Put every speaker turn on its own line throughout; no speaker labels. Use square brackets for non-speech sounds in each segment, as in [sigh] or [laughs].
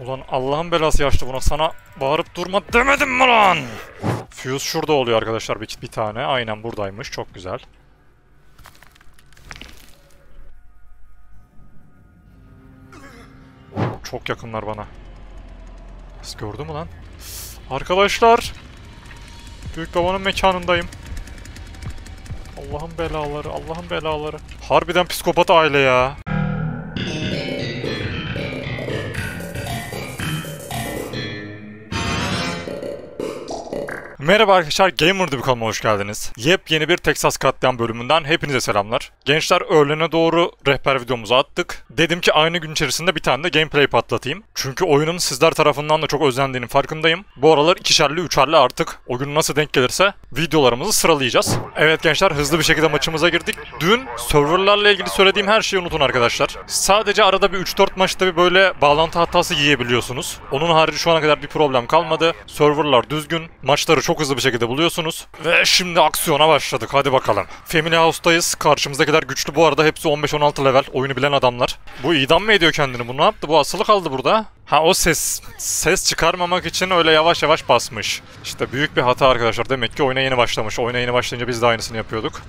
Ulan Allah'ın belası yaşlı buna sana bağırıp durma demedim mi lan? Fuse şurada oluyor arkadaşlar bir, bir tane. Aynen buradaymış. Çok güzel. Çok yakınlar bana. Siz gördü mü lan? Arkadaşlar! Büyük babanın mekanındayım. Allah'ın belaları, Allah'ın belaları. Harbiden psikopat aile ya. Merhaba arkadaşlar Gamer bir kanalıma hoş geldiniz. Yepyeni bir Texas katliam bölümünden hepinize selamlar. Gençler öğlene doğru rehber videomuzu attık. Dedim ki aynı gün içerisinde bir tane de gameplay patlatayım. Çünkü oyunun sizler tarafından da çok özlendiğinin farkındayım. Bu aralar ikişerli üçerli artık o gün nasıl denk gelirse videolarımızı sıralayacağız. Evet gençler hızlı bir şekilde maçımıza girdik. Dün serverlarla ilgili söylediğim her şeyi unutun arkadaşlar. Sadece arada bir 3-4 maçta bir böyle bağlantı hatası yiyebiliyorsunuz. Onun harici şu ana kadar bir problem kalmadı. Serverlar düzgün. Maçları çok hızlı bir şekilde buluyorsunuz. Ve şimdi aksiyona başladık. Hadi bakalım. Family House'tayız. Karşımızdakiler güçlü bu arada. Hepsi 15-16 level. Oyunu bilen adamlar. Bu idam mı ediyor kendini? Bu ne yaptı? Bu asılı kaldı burada. Ha o ses ses çıkarmamak için öyle yavaş yavaş basmış. İşte büyük bir hata arkadaşlar. Demek ki oyuna yeni başlamış. Oyuna yeni başlayınca biz de aynısını yapıyorduk.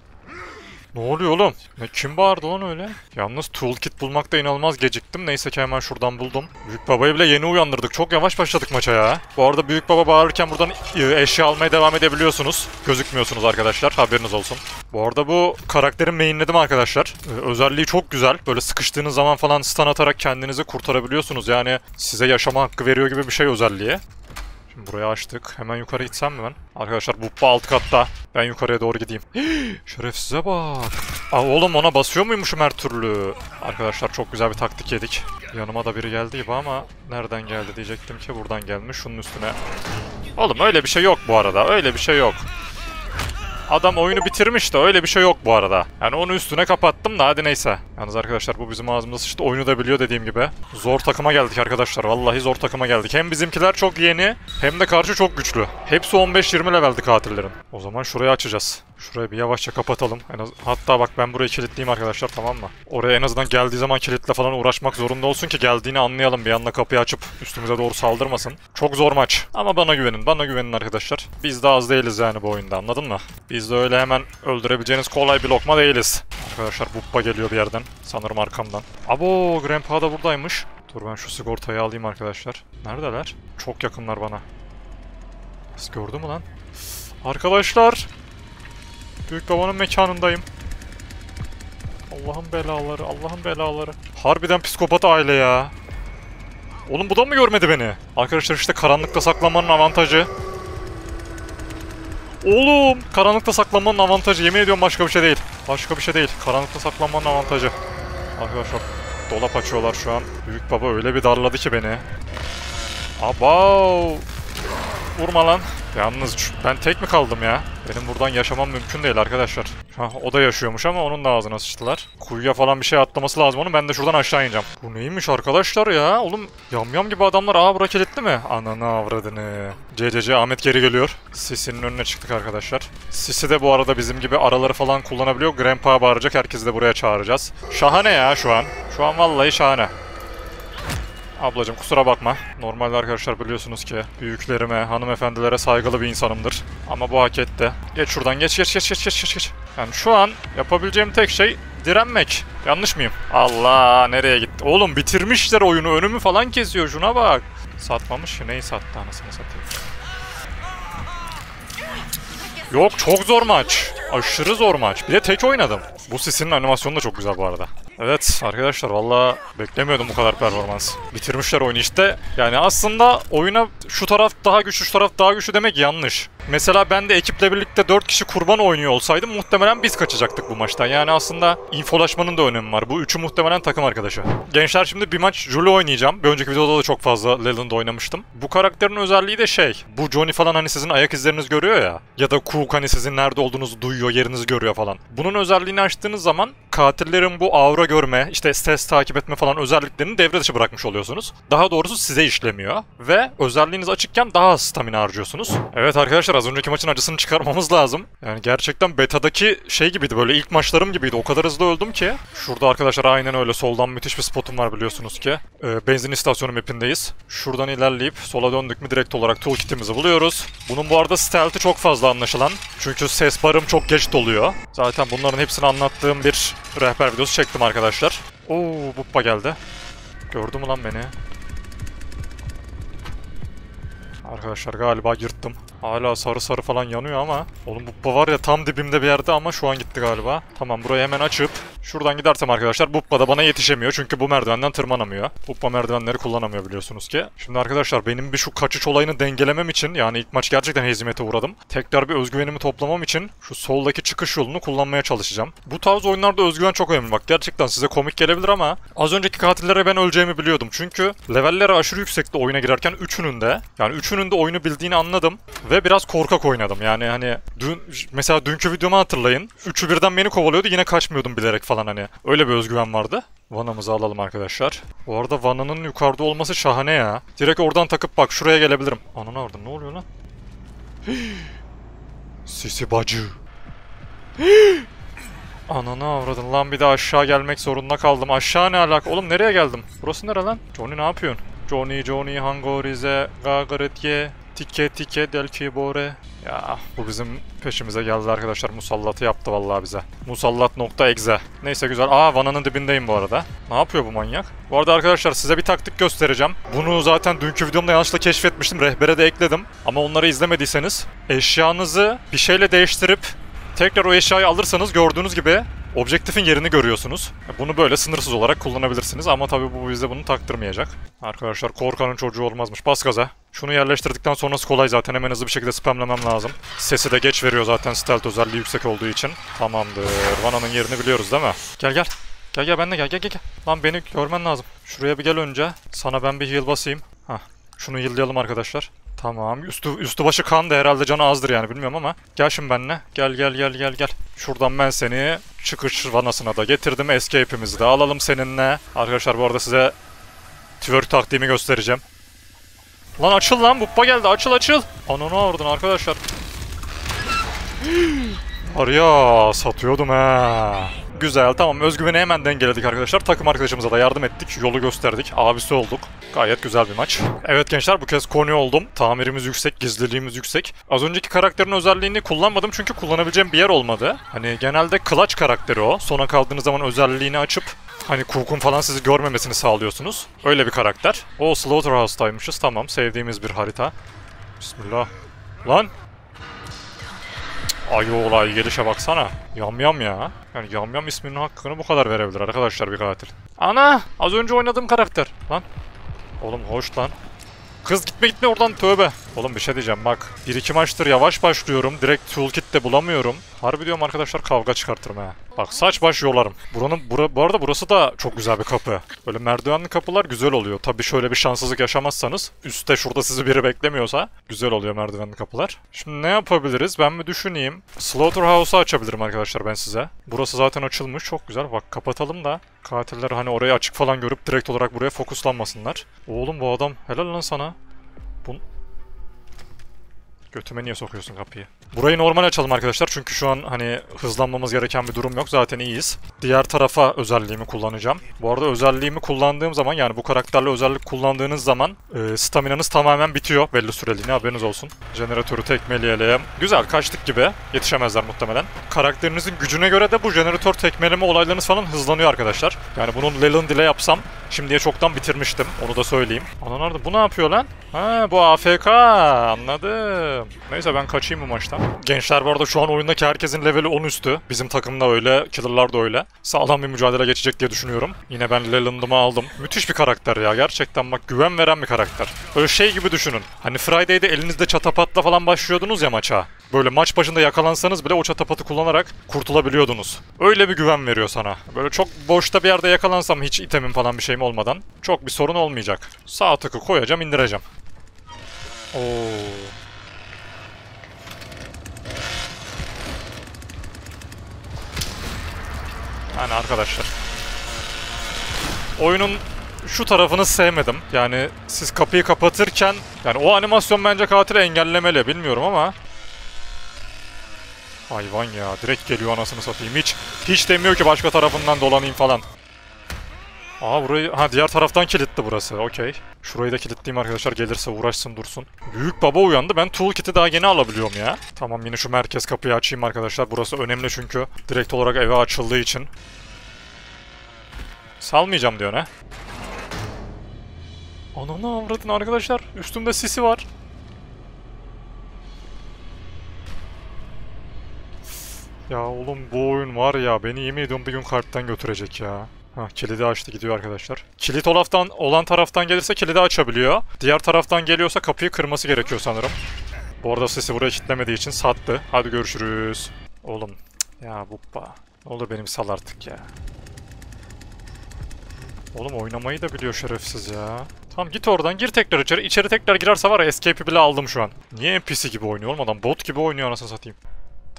Ne oluyor oğlum? Ne kim bağırdı lan öyle? Yalnız toolkit bulmakta inanılmaz geciktim. Neyse ki hemen şuradan buldum. Büyük babayı bile yeni uyandırdık. Çok yavaş başladık maça ya. Bu arada büyük baba bağırırken buradan e, eşya almaya devam edebiliyorsunuz. Gözükmüyorsunuz arkadaşlar. Haberiniz olsun. Bu arada bu karakteri mainledim arkadaşlar. Ee, özelliği çok güzel. Böyle sıkıştığınız zaman falan stun atarak kendinizi kurtarabiliyorsunuz. Yani size yaşama hakkı veriyor gibi bir şey özelliği. Şimdi burayı açtık. Hemen yukarı gitsem mi ben? Arkadaşlar Buppa alt katta. Ben yukarıya doğru gideyim. [gasps] Şerefsize bak. Aa, oğlum ona basıyor muymuşum her türlü? Arkadaşlar çok güzel bir taktik yedik. Yanıma da biri geldi gibi ama nereden geldi diyecektim ki buradan gelmiş. Şunun üstüne. Oğlum öyle bir şey yok bu arada. Öyle bir şey yok. Adam oyunu bitirmiş de öyle bir şey yok bu arada. Yani onu üstüne kapattım da hadi neyse. Yalnız arkadaşlar bu bizim ağzımıza sıçtı. Oyunu da biliyor dediğim gibi. Zor takıma geldik arkadaşlar. Vallahi zor takıma geldik. Hem bizimkiler çok yeni hem de karşı çok güçlü. Hepsi 15-20 leveldi katillerin. O zaman şurayı açacağız. Şurayı bir yavaşça kapatalım. En az... Hatta bak ben burayı kilitleyeyim arkadaşlar tamam mı? Oraya en azından geldiği zaman kilitle falan uğraşmak zorunda olsun ki geldiğini anlayalım. Bir anda kapıyı açıp üstümüze doğru saldırmasın. Çok zor maç. Ama bana güvenin. Bana güvenin arkadaşlar. Biz de az değiliz yani bu oyunda anladın mı? Biz de öyle hemen öldürebileceğiniz kolay bir lokma değiliz. Arkadaşlar Buppa geliyor bir yerden. Sanırım arkamdan. Abo Grandpa da buradaymış. Dur ben şu sigortayı alayım arkadaşlar. Neredeler? Çok yakınlar bana. Siz gördü mü lan? Arkadaşlar! Büyük babanın mekanındayım. Allah'ın belaları, Allah'ın belaları. Harbiden psikopat aile ya. Oğlum bu da mı görmedi beni? Arkadaşlar işte karanlıkta saklanmanın avantajı. Oğlum karanlıkta saklanmanın avantajı. Yemin ediyorum başka bir şey değil. Başka bir şey değil. Karanlıkta saklanmanın avantajı. Arkadaşlar dolap açıyorlar şu an. Büyük baba öyle bir darladı ki beni. Abav. Vurma lan. Yalnız ben tek mi kaldım ya? Benim buradan yaşamam mümkün değil arkadaşlar. Ha, o da yaşıyormuş ama onun da ağzına sıçtılar. Kuyuya falan bir şey atlaması lazım onun. Ben de şuradan aşağı ineceğim. Bu neymiş arkadaşlar ya? Oğlum yamyam gibi adamlar aa bura kilitli mi? Ananı avradını. CCC Ahmet geri geliyor. Sisi'nin önüne çıktık arkadaşlar. Sisi de bu arada bizim gibi araları falan kullanabiliyor. Grandpa bağıracak. Herkesi de buraya çağıracağız. Şahane ya şu an. Şu an vallahi şahane. Ablacım kusura bakma. Normalde arkadaşlar biliyorsunuz ki büyüklerime, hanımefendilere saygılı bir insanımdır. Ama bu hak etti. Geç şuradan geç geç geç geç geç geç geç. Yani şu an yapabileceğim tek şey direnmek. Yanlış mıyım? Allah nereye gitti? Oğlum bitirmişler oyunu. Önümü falan kesiyor şuna bak. Satmamış ki neyi sattı anasını satayım. Yok çok zor maç. Aşırı zor maç. Bir de tek oynadım. Bu sesinin animasyonu da çok güzel bu arada. Evet arkadaşlar valla beklemiyordum bu kadar performans. Bitirmişler oyunu işte. Yani aslında oyuna şu taraf daha güçlü şu taraf daha güçlü demek yanlış. Mesela ben de ekiple birlikte 4 kişi kurban oynuyor olsaydım muhtemelen biz kaçacaktık bu maçtan. Yani aslında infolaşmanın da önemi var. Bu üçü muhtemelen takım arkadaşı. Gençler şimdi bir maç Julie oynayacağım. Bir önceki videoda da çok fazla Leland oynamıştım. Bu karakterin özelliği de şey. Bu Johnny falan hani sizin ayak izlerinizi görüyor ya. Ya da Cook hani sizin nerede olduğunuzu duyuyor, yerinizi görüyor falan. Bunun özelliğini açtığınız zaman katillerin bu aura görme, işte ses takip etme falan özelliklerini devre dışı bırakmış oluyorsunuz. Daha doğrusu size işlemiyor. Ve özelliğiniz açıkken daha az stamina harcıyorsunuz. Evet arkadaşlar az önceki maçın acısını çıkarmamız lazım. Yani gerçekten betadaki şey gibiydi böyle ilk maçlarım gibiydi. O kadar hızlı öldüm ki. Şurada arkadaşlar aynen öyle soldan müthiş bir spotum var biliyorsunuz ki. Ee, benzin istasyonu mapindeyiz. Şuradan ilerleyip sola döndük mü direkt olarak toolkitimizi buluyoruz. Bunun bu arada stealth'i çok fazla anlaşılan. Çünkü ses barım çok geç doluyor. Zaten bunların hepsini anlattığım bir rehber videosu çektim arkadaşlar. Oo Buppa geldi. Gördü mü lan beni? Arkadaşlar galiba yırttım. Hala sarı sarı falan yanıyor ama. Oğlum Buppa var ya tam dibimde bir yerde ama şu an gitti galiba. Tamam burayı hemen açıp şuradan gidersem arkadaşlar Buppa da bana yetişemiyor. Çünkü bu merdivenden tırmanamıyor. Buppa merdivenleri kullanamıyor biliyorsunuz ki. Şimdi arkadaşlar benim bir şu kaçış olayını dengelemem için yani ilk maç gerçekten hezimete uğradım. Tekrar bir özgüvenimi toplamam için şu soldaki çıkış yolunu kullanmaya çalışacağım. Bu tarz oyunlarda özgüven çok önemli bak. Gerçekten size komik gelebilir ama az önceki katillere ben öleceğimi biliyordum. Çünkü levelleri aşırı yüksekti oyuna girerken üçünün de yani üçünün de oyunu bildiğini anladım ve biraz korkak oynadım. Yani hani dün mesela dünkü videomu hatırlayın. Üçü birden beni kovalıyordu yine kaçmıyordum bilerek falan hani. Öyle bir özgüven vardı. Vanamızı alalım arkadaşlar. Bu arada vananın yukarıda olması şahane ya. Direkt oradan takıp bak şuraya gelebilirim. Ananı orada ne oluyor lan? [gasps] Sisi bacı. [gasps] Ananı avradın lan bir de aşağı gelmek zorunda kaldım. Aşağı ne alaka? Oğlum nereye geldim? Burası nere lan? Johnny ne yapıyorsun? Johnny Johnny Hangorize Gagaretye Tike Tike Delphi Bore ya bu bizim peşimize geldi arkadaşlar. Musallatı yaptı vallahi bize. Musallat nokta egze. Neyse güzel. Aa vananın dibindeyim bu arada. Ne yapıyor bu manyak? Bu arada arkadaşlar size bir taktik göstereceğim. Bunu zaten dünkü videomda yanlışlıkla keşfetmiştim. Rehbere de ekledim. Ama onları izlemediyseniz eşyanızı bir şeyle değiştirip tekrar o eşyayı alırsanız gördüğünüz gibi objektifin yerini görüyorsunuz. Bunu böyle sınırsız olarak kullanabilirsiniz ama tabii bu bize bunu taktırmayacak. Arkadaşlar korkanın çocuğu olmazmış. Bas gaza. Şunu yerleştirdikten sonrası kolay zaten. Hemen hızlı bir şekilde spamlamam lazım. Sesi de geç veriyor zaten stealth özelliği yüksek olduğu için. Tamamdır. Vana'nın yerini biliyoruz değil mi? Gel gel. Gel gel ben de gel gel gel. gel. Lan beni görmen lazım. Şuraya bir gel önce. Sana ben bir heal basayım. Hah. Şunu heal'layalım arkadaşlar. Tamam. Üstü, üstü başı kan da herhalde canı azdır yani bilmiyorum ama. Gel şimdi benimle. Gel gel gel gel gel. Şuradan ben seni çıkış vanasına da getirdim. Escape'imizi de alalım seninle. Arkadaşlar bu arada size twerk taktiğimi göstereceğim. Lan açıl lan buppa geldi açıl açıl. Ananı avradın arkadaşlar. Var ya satıyordum ha. Güzel tamam özgüveni hemen dengeledik arkadaşlar. Takım arkadaşımıza da yardım ettik. Yolu gösterdik. Abisi olduk. Gayet güzel bir maç. Evet gençler bu kez Kony oldum. Tamirimiz yüksek, gizliliğimiz yüksek. Az önceki karakterin özelliğini kullanmadım çünkü kullanabileceğim bir yer olmadı. Hani genelde clutch karakteri o. Sona kaldığınız zaman özelliğini açıp Hani Cook'un falan sizi görmemesini sağlıyorsunuz. Öyle bir karakter. O Slaughterhouse'daymışız. Tamam sevdiğimiz bir harita. Bismillah. Lan Ay olay gelişe baksana. Yamyam ya. Yani Yamyam isminin hakkını bu kadar verebilir arkadaşlar bir katil. Ana! Az önce oynadığım karakter. Lan. Oğlum hoş lan. Kız gitme gitme oradan tövbe. Oğlum bir şey diyeceğim bak. Bir iki maçtır yavaş başlıyorum. Direkt toolkit de bulamıyorum. Harbi diyorum arkadaşlar kavga çıkartırım ha. Bak saç baş yolarım. Buranın, bura, bu arada burası da çok güzel bir kapı. Böyle merdivenli kapılar güzel oluyor. Tabi şöyle bir şanssızlık yaşamazsanız. Üstte şurada sizi biri beklemiyorsa. Güzel oluyor merdivenli kapılar. Şimdi ne yapabiliriz? Ben bir düşüneyim. Slaughterhouse'u açabilirim arkadaşlar ben size. Burası zaten açılmış. Çok güzel. Bak kapatalım da. Katiller hani orayı açık falan görüp direkt olarak buraya fokuslanmasınlar. Oğlum bu adam helal lan sana. Götüme niye sokuyorsun kapıyı? Burayı normal açalım arkadaşlar çünkü şu an hani hızlanmamız gereken bir durum yok. Zaten iyiyiz. Diğer tarafa özelliğimi kullanacağım. Bu arada özelliğimi kullandığım zaman yani bu karakterle özellik kullandığınız zaman e, staminanız tamamen bitiyor belli süreliğine haberiniz olsun. Jeneratörü tekmeleyelim. Güzel kaçtık gibi. Yetişemezler muhtemelen. Karakterinizin gücüne göre de bu jeneratör tekmeleme olaylarınız falan hızlanıyor arkadaşlar. Yani bunun Leland ile yapsam şimdiye çoktan bitirmiştim. Onu da söyleyeyim. Ana nerede? Bu ne yapıyor lan? Ha bu AFK. Anladım. Neyse ben kaçayım bu maçtan. Gençler bu arada şu an oyundaki herkesin leveli 10 üstü. Bizim takımda öyle, killer'lar da öyle. Sağlam bir mücadele geçecek diye düşünüyorum. Yine ben Leland'ımı aldım. Müthiş bir karakter ya. Gerçekten bak güven veren bir karakter. Böyle şey gibi düşünün. Hani Friday'de elinizde çatapatla falan başlıyordunuz ya maça. Böyle maç başında yakalansanız bile o çatapatı kullanarak kurtulabiliyordunuz. Öyle bir güven veriyor sana. Böyle çok boşta bir yerde yakalansam hiç itemim falan bir şeyim olmadan çok bir sorun olmayacak. Sağ tıkı koyacağım indireceğim. Oo. Yani arkadaşlar. Oyunun şu tarafını sevmedim. Yani siz kapıyı kapatırken yani o animasyon bence katili engellemeli bilmiyorum ama Hayvan ya direkt geliyor anasını satayım hiç hiç demiyor ki başka tarafından dolanayım falan. Aa burayı ha diğer taraftan kilitli burası okey. Şurayı da kilitleyeyim arkadaşlar gelirse uğraşsın dursun. Büyük baba uyandı ben toolkit'i daha yeni alabiliyorum ya. Tamam yine şu merkez kapıyı açayım arkadaşlar burası önemli çünkü direkt olarak eve açıldığı için. Salmayacağım diyor ne? Ananı avradın arkadaşlar. Üstümde sisi var. Ya oğlum bu oyun var ya beni yemin ediyorum bir gün karttan götürecek ya. Hah kilidi açtı gidiyor arkadaşlar. Kilit olaftan olan taraftan gelirse kilidi açabiliyor. Diğer taraftan geliyorsa kapıyı kırması gerekiyor sanırım. Bu arada sesi buraya kilitlemediği için sattı. Hadi görüşürüz. Oğlum ya buppa. Ne olur benim sal artık ya. Oğlum oynamayı da biliyor şerefsiz ya. Tamam git oradan gir tekrar içeri. İçeri tekrar girerse var ya escape'i bile aldım şu an. Niye NPC gibi oynuyor oğlum adam bot gibi oynuyor anasını satayım.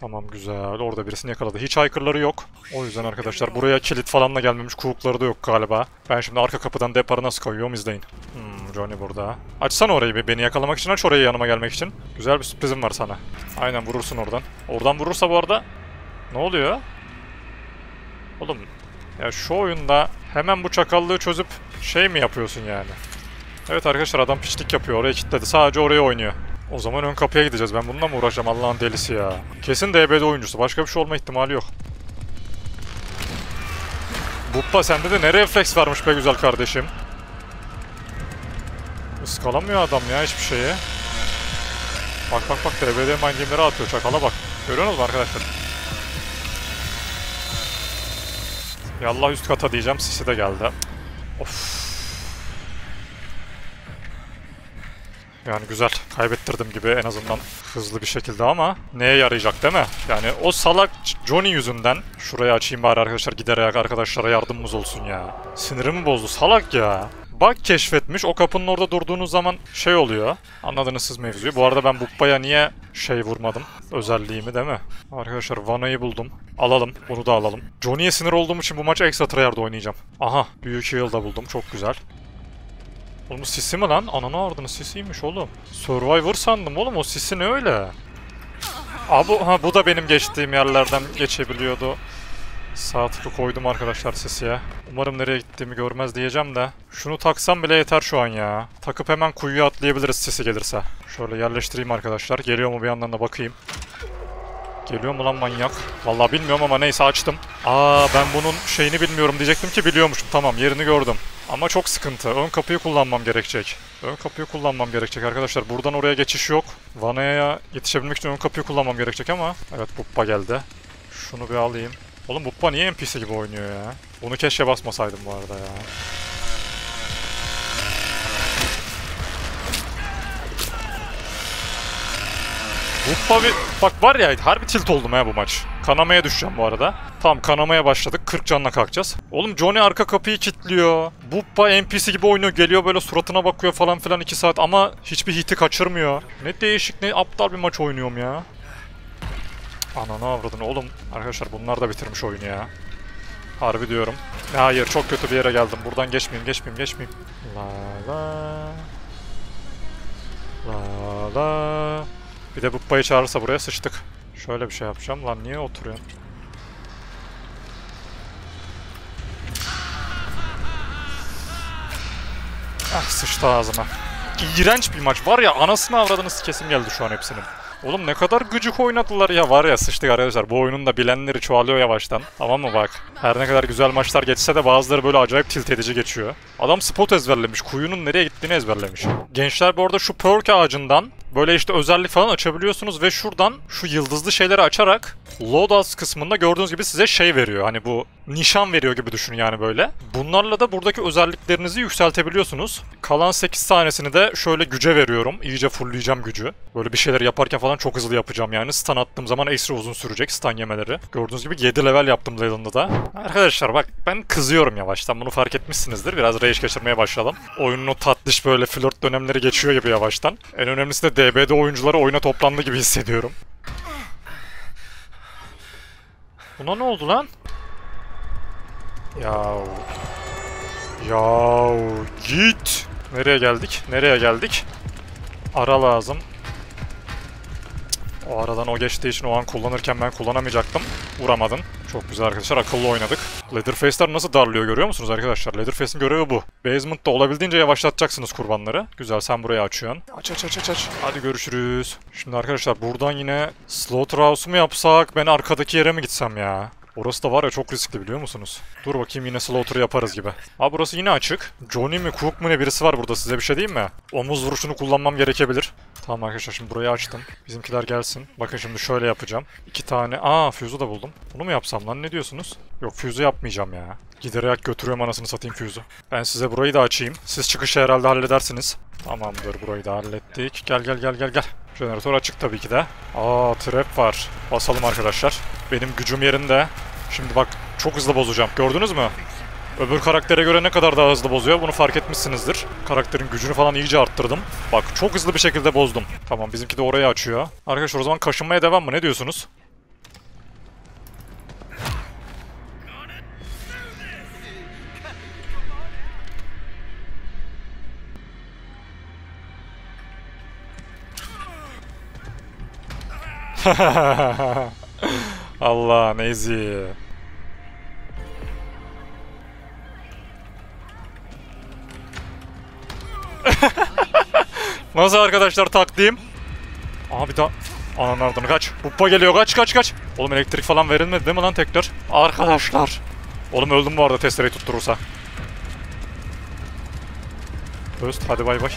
Tamam güzel. Orada birisini yakaladı. Hiç aykırıları yok. O yüzden arkadaşlar buraya kilit falan da gelmemiş. Kuvukları da yok galiba. Ben şimdi arka kapıdan deparı nasıl koyuyorum izleyin. Hmm, Johnny burada. Açsana orayı bir. Beni yakalamak için aç orayı yanıma gelmek için. Güzel bir sürprizim var sana. Aynen vurursun oradan. Oradan vurursa bu arada... Ne oluyor? Oğlum ya şu oyunda hemen bu çakallığı çözüp şey mi yapıyorsun yani? Evet arkadaşlar adam piçlik yapıyor. Oraya kilitledi. Sadece oraya oynuyor. O zaman ön kapıya gideceğiz. Ben bununla mı uğraşacağım Allah'ın delisi ya. Kesin DB'de oyuncusu. Başka bir şey olma ihtimali yok. Buppa sende de ne refleks varmış be güzel kardeşim. Iskalamıyor adam ya hiçbir şeye. Bak bak bak DB'de mind game'leri atıyor. Çakala bak. Görüyorsunuz mu arkadaşlar? Yallah üst kata diyeceğim. Sisi de geldi. Of. Yani güzel. Kaybettirdim gibi en azından hızlı bir şekilde ama neye yarayacak değil mi? Yani o salak Johnny yüzünden şurayı açayım bari arkadaşlar giderek arkadaşlara yardımımız olsun ya. Sinirimi bozdu salak ya. Bug keşfetmiş. O kapının orada durduğunuz zaman şey oluyor. Anladınız siz mevzuyu. Bu arada ben Buppa'ya niye şey vurmadım? Özelliğimi değil mi? Arkadaşlar Vana'yı buldum. Alalım. Bunu da alalım. Johnny'ye sinir olduğum için bu maç ekstra tryhard oynayacağım. Aha. Büyük heal da buldum. Çok güzel. Oğlum sisi mi lan? Ananı ardını sisiymiş oğlum. Survivor sandım oğlum o sisi ne öyle? Aa bu, ha, bu da benim geçtiğim yerlerden geçebiliyordu. Sağ tıkı koydum arkadaşlar sisiye. Umarım nereye gittiğimi görmez diyeceğim de. Şunu taksam bile yeter şu an ya. Takıp hemen kuyuya atlayabiliriz sisi gelirse. Şöyle yerleştireyim arkadaşlar. Geliyor mu bir yandan da bakayım. Geliyor mu lan manyak? Vallahi bilmiyorum ama neyse açtım. Aa ben bunun şeyini bilmiyorum diyecektim ki biliyormuşum. Tamam yerini gördüm. Ama çok sıkıntı. Ön kapıyı kullanmam gerekecek. Ön kapıyı kullanmam gerekecek arkadaşlar. Buradan oraya geçiş yok. Vana'ya yetişebilmek için ön kapıyı kullanmam gerekecek ama. Evet Buppa geldi. Şunu bir alayım. Oğlum Buppa niye NPC gibi oynuyor ya? Bunu keşke basmasaydım bu arada ya. Buppa bir... Bak var ya harbi tilt oldum ha bu maç. Kanamaya düşeceğim bu arada. Tamam kanamaya başladık. 40 canla kalkacağız. Oğlum Johnny arka kapıyı kilitliyor. Buppa NPC gibi oynuyor. Geliyor böyle suratına bakıyor falan filan 2 saat ama hiçbir hiti kaçırmıyor. Ne değişik ne aptal bir maç oynuyorum ya. Ananı avradın oğlum. Arkadaşlar bunlar da bitirmiş oyunu ya. Harbi diyorum. Hayır çok kötü bir yere geldim. Buradan geçmeyeyim geçmeyeyim geçmeyeyim. La la. La la. Bir de Buppa'yı çağırırsa buraya sıçtık. Şöyle bir şey yapacağım. Lan niye oturuyorsun? Ah sıçtı ağzıma. İğrenç bir maç. Var ya anasını avradınız kesim geldi şu an hepsinin. Oğlum ne kadar gıcık oynadılar ya var ya sıçtık arkadaşlar. Bu oyunun da bilenleri çoğalıyor yavaştan. Tamam mı bak. Her ne kadar güzel maçlar geçse de bazıları böyle acayip tilt edici geçiyor. Adam spot ezberlemiş. Kuyunun nereye gittiğini ezberlemiş. Gençler bu arada şu perk ağacından böyle işte özellik falan açabiliyorsunuz ve şuradan şu yıldızlı şeyleri açarak loadouts kısmında gördüğünüz gibi size şey veriyor. Hani bu nişan veriyor gibi düşünün yani böyle. Bunlarla da buradaki özelliklerinizi yükseltebiliyorsunuz. Kalan 8 tanesini de şöyle güce veriyorum. İyice fullleyeceğim gücü. Böyle bir şeyler yaparken falan çok hızlı yapacağım yani. Stun attığım zaman ekstra uzun sürecek stun yemeleri. Gördüğünüz gibi 7 level yaptım Leyland'da da. Arkadaşlar bak ben kızıyorum yavaştan. Bunu fark etmişsinizdir. Biraz rage geçirmeye başladım. Oyunun o tatlış böyle flört dönemleri geçiyor gibi yavaştan. En önemlisi de DB'de oyuncuları oyuna toplandı gibi hissediyorum. Buna ne oldu lan? Ya. Ya git. Nereye geldik? Nereye geldik? Ara lazım. O aradan o geçtiği için o an kullanırken ben kullanamayacaktım. Vuramadın. Çok güzel arkadaşlar. Akıllı oynadık. Leatherface'ler nasıl darlıyor görüyor musunuz arkadaşlar? Leatherface'in görevi bu. Basement'ta olabildiğince yavaşlatacaksınız kurbanları. Güzel sen burayı açıyorsun. Aç aç aç aç aç. Hadi görüşürüz. Şimdi arkadaşlar buradan yine Slaughterhouse mu yapsak? Ben arkadaki yere mi gitsem ya? Orası da var ya çok riskli biliyor musunuz? Dur bakayım yine slaughter yaparız gibi. Aa burası yine açık. Johnny mi Cook mu ne birisi var burada size bir şey diyeyim mi? Omuz vuruşunu kullanmam gerekebilir. Tamam arkadaşlar şimdi burayı açtım. Bizimkiler gelsin. Bakın şimdi şöyle yapacağım. İki tane... Aa fuse'u da buldum. Bunu mu yapsam lan ne diyorsunuz? Yok fuse'u yapmayacağım ya. Giderek götürüyorum anasını satayım fuse'u. Ben size burayı da açayım. Siz çıkışı herhalde halledersiniz. Tamamdır burayı da hallettik. Gel gel gel gel gel. Jeneratör açık tabii ki de. Aa trap var. Basalım arkadaşlar. Benim gücüm yerinde. Şimdi bak çok hızlı bozacağım. Gördünüz mü? Öbür karaktere göre ne kadar daha hızlı bozuyor bunu fark etmişsinizdir. Karakterin gücünü falan iyice arttırdım. Bak çok hızlı bir şekilde bozdum. Tamam bizimki de orayı açıyor. Arkadaşlar o zaman kaşınmaya devam mı? Ne diyorsunuz? [laughs] Allah neyzi. [laughs] Nasıl arkadaşlar taktiğim? Abi da Ananın ardını kaç. Buppa geliyor kaç kaç kaç. Oğlum elektrik falan verilmedi değil mi lan tekrar? Arkadaşlar. Oğlum öldüm bu arada testereyi tutturursa. Öst hadi bay bay.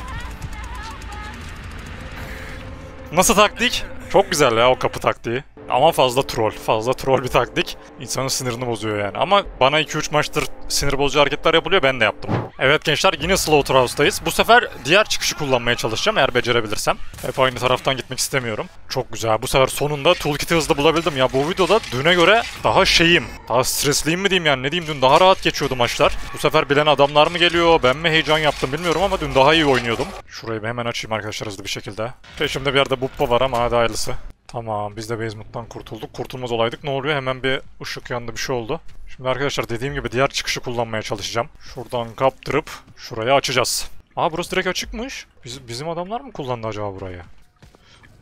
Nasıl taktik? Çok güzel ya o kapı taktiği. Ama fazla troll. Fazla troll bir taktik. İnsanın sinirini bozuyor yani. Ama bana 2-3 maçtır sinir bozucu hareketler yapılıyor. Ben de yaptım. Evet gençler yine Slaughterhouse'dayız. Bu sefer diğer çıkışı kullanmaya çalışacağım eğer becerebilirsem. Hep aynı taraftan gitmek istemiyorum. Çok güzel. Bu sefer sonunda toolkit'i hızlı bulabildim. Ya bu videoda düne göre daha şeyim. Daha stresliyim mi diyeyim yani ne diyeyim dün daha rahat geçiyordu maçlar. Bu sefer bilen adamlar mı geliyor? Ben mi heyecan yaptım bilmiyorum ama dün daha iyi oynuyordum. Şurayı hemen açayım arkadaşlar hızlı bir şekilde. Peşimde bir yerde buppa var ama hadi hayırlısı. Tamam biz de basement'tan kurtulduk. Kurtulmaz olaydık. Ne oluyor? Hemen bir ışık yandı bir şey oldu. Şimdi arkadaşlar dediğim gibi diğer çıkışı kullanmaya çalışacağım. Şuradan kaptırıp şurayı açacağız. Aa burası direkt açıkmış. Biz, bizim adamlar mı kullandı acaba burayı?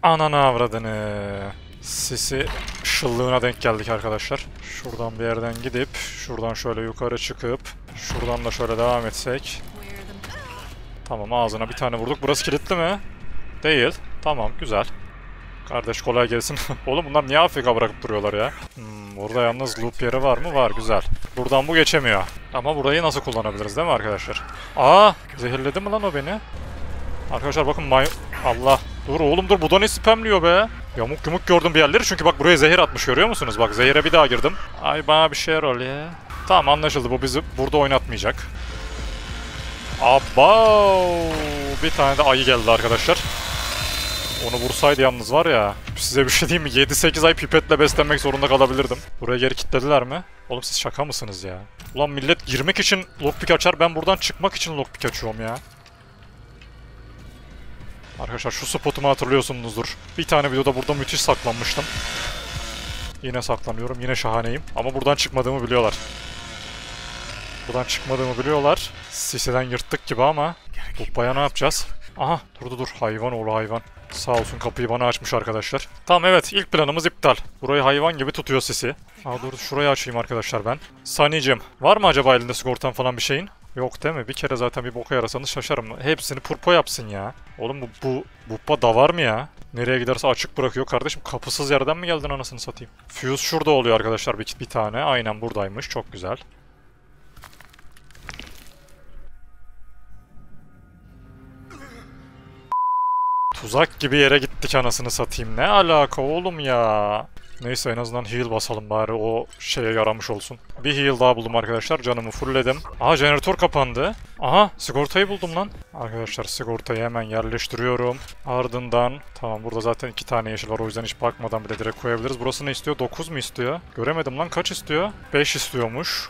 Ananı avradını. Sisi şıllığına denk geldik arkadaşlar. Şuradan bir yerden gidip şuradan şöyle yukarı çıkıp şuradan da şöyle devam etsek. Tamam ağzına bir tane vurduk. Burası kilitli mi? Değil. Tamam güzel. Kardeş kolay gelsin. [laughs] Oğlum bunlar niye Afrika bırakıp duruyorlar ya? Hmm, burada yalnız loop yeri var mı? Var güzel. Buradan bu geçemiyor. Ama burayı nasıl kullanabiliriz değil mi arkadaşlar? Aa zehirledi mi lan o beni? Arkadaşlar bakın may... Allah. Dur oğlum dur bu da ne spamliyor be? Yamuk yumuk gördüm bir yerleri çünkü bak buraya zehir atmış görüyor musunuz? Bak zehire bir daha girdim. Ay bana bir şeyler ol ya. Tamam anlaşıldı bu bizi burada oynatmayacak. Abav! Bir tane de ayı geldi arkadaşlar. Onu vursaydı yalnız var ya. Size bir şey diyeyim mi? 7-8 ay pipetle beslenmek zorunda kalabilirdim. Buraya geri kilitlediler mi? Oğlum siz şaka mısınız ya? Ulan millet girmek için lockpick açar. Ben buradan çıkmak için lockpick açıyorum ya. Arkadaşlar şu spotumu hatırlıyorsunuzdur. Bir tane videoda burada müthiş saklanmıştım. Yine saklanıyorum. Yine şahaneyim. Ama buradan çıkmadığımı biliyorlar. Buradan çıkmadığımı biliyorlar. Siseden yırttık gibi ama. Bu baya ne yapacağız? Aha durdu dur. Hayvan oğlu hayvan. Sağ olsun kapıyı bana açmış arkadaşlar. Tamam evet ilk planımız iptal. Burayı hayvan gibi tutuyor sisi. Aa dur şurayı açayım arkadaşlar ben. Sani'cim var mı acaba elinde sigortan falan bir şeyin? Yok değil mi? Bir kere zaten bir boka yarasanız şaşarım. Hepsini purpo yapsın ya. Oğlum bu, bu buppa da var mı ya? Nereye giderse açık bırakıyor kardeşim. Kapısız yerden mi geldin anasını satayım? Fuse şurada oluyor arkadaşlar bir, bir tane. Aynen buradaymış. Çok güzel. Tuzak gibi yere gittik anasını satayım. Ne alaka oğlum ya? Neyse en azından heal basalım bari o şeye yaramış olsun. Bir heal daha buldum arkadaşlar. Canımı fullledim. Aha jeneratör kapandı. Aha sigortayı buldum lan. Arkadaşlar sigortayı hemen yerleştiriyorum. Ardından tamam burada zaten iki tane yeşil var o yüzden hiç bakmadan bile direkt koyabiliriz. Burası ne istiyor? 9 mu istiyor? Göremedim lan kaç istiyor? 5 istiyormuş.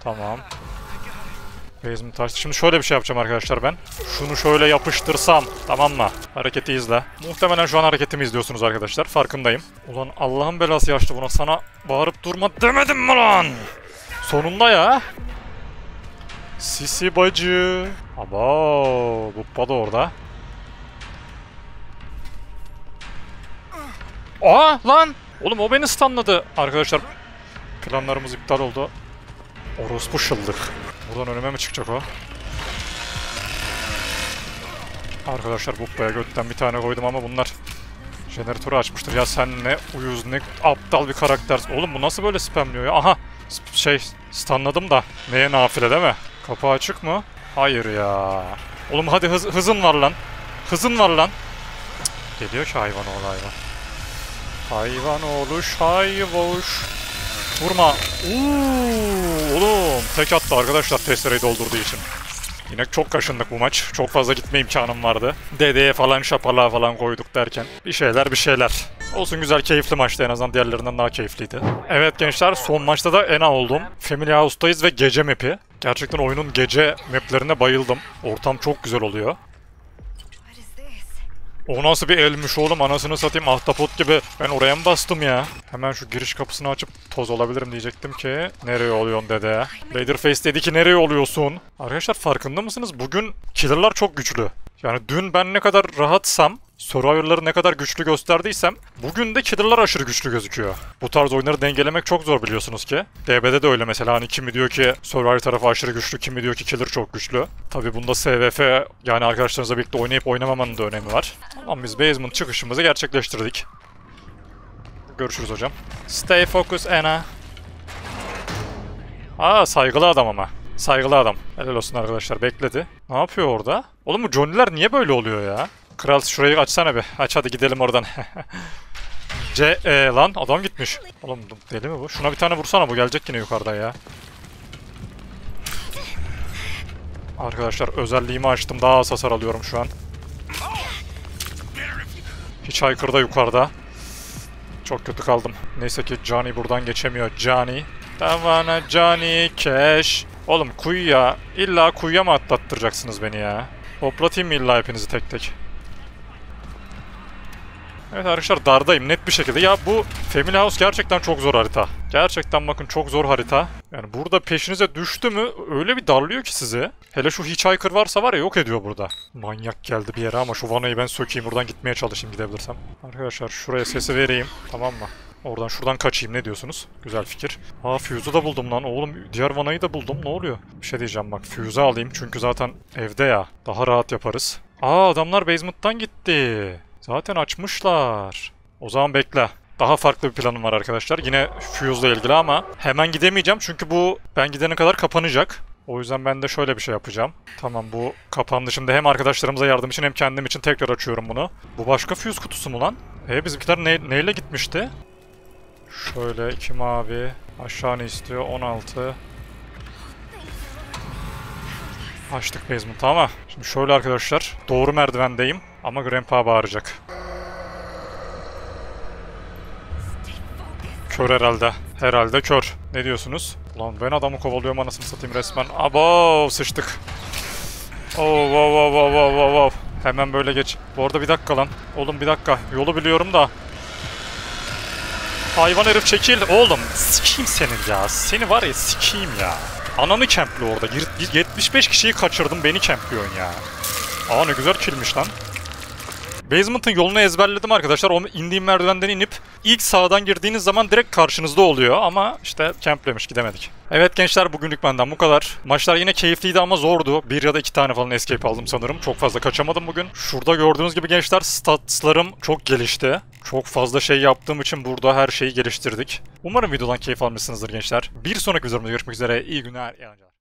Tamam. Basement taş. Şimdi şöyle bir şey yapacağım arkadaşlar ben. Şunu şöyle yapıştırsam. Tamam mı? Hareketi izle. Muhtemelen şu an hareketimi izliyorsunuz arkadaşlar. Farkındayım. Ulan Allah'ın belası yaşlı buna sana bağırıp durma demedim mi lan? Sonunda ya. Sisi bacı. Aba, Buppa da orada. Aa lan! Oğlum o beni stunladı. Arkadaşlar planlarımız iptal oldu. Orospu şıllık. Buradan önüme mi çıkacak o? Arkadaşlar Buppa'ya götten bir tane koydum ama bunlar jeneratörü açmıştır. Ya sen ne uyuz ne aptal bir karaktersin. Oğlum bu nasıl böyle spamliyor ya? Aha şey stunladım da. Neye nafile değil mi? Kapı açık mı? Hayır ya. Oğlum hadi hız, hızın var lan. Hızın var lan. Cık, Geliyor ki hayvan oğlu hayvan. Hayvan hayvoş. Vurma. Uuu, oğlum tek attı arkadaşlar testereyi doldurduğu için. Yine çok kaşındık bu maç. Çok fazla gitme imkanım vardı. DD'ye falan şapalığa falan koyduk derken. Bir şeyler bir şeyler. Olsun güzel keyifli maçtı en azından diğerlerinden daha keyifliydi. Evet gençler son maçta da Ena oldum. Family House'dayız ve gece map'i. Gerçekten oyunun gece maplerine bayıldım. Ortam çok güzel oluyor. O nasıl bir elmiş oğlum anasını satayım ahtapot gibi. Ben oraya mı bastım ya? Hemen şu giriş kapısını açıp toz olabilirim diyecektim ki. Nereye oluyorsun dede? Leatherface dedi ki nereye oluyorsun? Arkadaşlar farkında mısınız? Bugün killer'lar çok güçlü. Yani dün ben ne kadar rahatsam, Survivor'ları ne kadar güçlü gösterdiysem bugün de killer'lar aşırı güçlü gözüküyor. Bu tarz oyunları dengelemek çok zor biliyorsunuz ki. DB'de de öyle mesela hani kimi diyor ki Survivor tarafı aşırı güçlü, kimi diyor ki killer çok güçlü. Tabi bunda SVF yani arkadaşlarınızla birlikte oynayıp oynamamanın da önemi var. Ama biz basement çıkışımızı gerçekleştirdik. Görüşürüz hocam. Stay focused Anna. Aa saygılı adam ama. Saygılı adam. Helal olsun arkadaşlar bekledi. Ne yapıyor orada? Oğlum bu Johnny'ler niye böyle oluyor ya? Kral şurayı açsana bir. Aç hadi gidelim oradan. [laughs] C e, lan adam gitmiş. Oğlum deli mi bu? Şuna bir tane vursana bu gelecek yine yukarıdan ya. Arkadaşlar özelliğimi açtım. Daha az hasar alıyorum şu an. Hiç haykırda yukarıda. Çok kötü kaldım. Neyse ki Johnny buradan geçemiyor. Johnny. Davana Johnny Cash. Oğlum kuyuya. illa kuyuya mı atlattıracaksınız beni ya? Hoplatayım mı illa hepinizi tek tek? Evet arkadaşlar dardayım net bir şekilde. Ya bu Family House gerçekten çok zor harita. Gerçekten bakın çok zor harita. Yani burada peşinize düştü mü öyle bir darlıyor ki sizi. Hele şu Hitchhiker varsa var ya yok ediyor burada. Manyak geldi bir yere ama şu vanayı ben sökeyim buradan gitmeye çalışayım gidebilirsem. Arkadaşlar şuraya sesi vereyim tamam mı? Oradan şuradan kaçayım ne diyorsunuz? Güzel fikir. Aa fuse'u da buldum lan oğlum. Diğer vanayı da buldum ne oluyor? Bir şey diyeceğim bak fuse'u alayım çünkü zaten evde ya. Daha rahat yaparız. Aa adamlar basement'tan gitti. Zaten açmışlar. O zaman bekle. Daha farklı bir planım var arkadaşlar. Yine Fuse'la ilgili ama hemen gidemeyeceğim çünkü bu ben gidene kadar kapanacak. O yüzden ben de şöyle bir şey yapacağım. Tamam bu kapandı. Şimdi hem arkadaşlarımıza yardım için hem kendim için tekrar açıyorum bunu. Bu başka Fuse kutusu mu lan? E bizimkiler ne, neyle gitmişti? Şöyle iki mavi. Aşağı ne istiyor? 16. Açtık basement'ı ama. Şimdi şöyle arkadaşlar. Doğru merdivendeyim. Ama Grandpa bağıracak. Kör herhalde. Herhalde kör. Ne diyorsunuz? Ulan ben adamı kovalıyorum anasını satayım resmen. Abo sıçtık. Oh wow wow wow wow wow wow. Hemen böyle geç. Bu arada bir dakika lan. Oğlum bir dakika. Yolu biliyorum da. Hayvan herif çekil. Oğlum sikeyim senin ya. Seni var ya sikeyim ya. Ananı kempli orada. Yir- 75 kişiyi kaçırdım beni kempliyorsun ya. Aa ne güzel killmiş lan. Basement'ın yolunu ezberledim arkadaşlar. O indiğim merdivenden inip ilk sağdan girdiğiniz zaman direkt karşınızda oluyor ama işte camplemiş gidemedik. Evet gençler bugünlük benden bu kadar. Maçlar yine keyifliydi ama zordu. Bir ya da iki tane falan escape aldım sanırım. Çok fazla kaçamadım bugün. Şurada gördüğünüz gibi gençler statslarım çok gelişti. Çok fazla şey yaptığım için burada her şeyi geliştirdik. Umarım videodan keyif almışsınızdır gençler. Bir sonraki videomda görüşmek üzere. İyi günler, iyi eğlenceler.